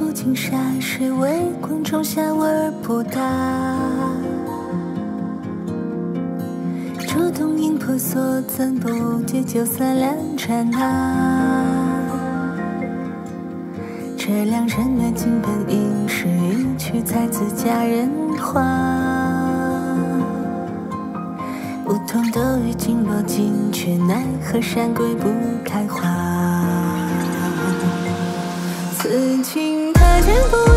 月色抚琴沙，水微光中下而不大。竹筒影婆娑，怎不觉酒色两刹那？这良辰美景本应是一曲才子佳人话。梧桐斗雨惊波惊，却奈何山鬼不开花。此情全部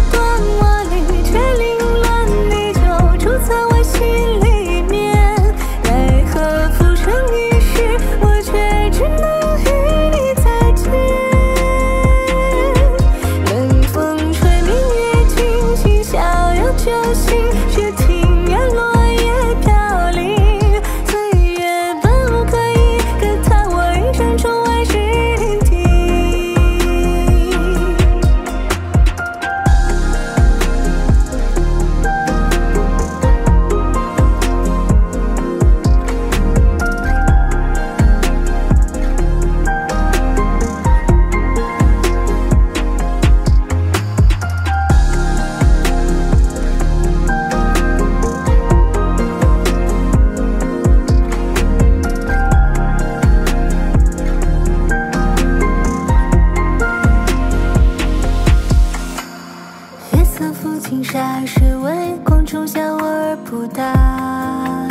色抚琴沙，水微光中小而不大。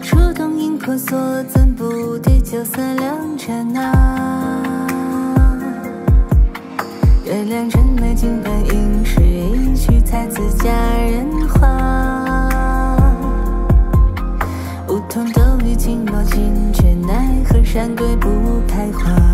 竹筒影婆娑，怎不敌酒色两刹那？月亮真美，景本应是一曲才子佳人话。梧桐斗雨惊波惊，却奈何山桂不开花。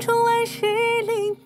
窗外西岭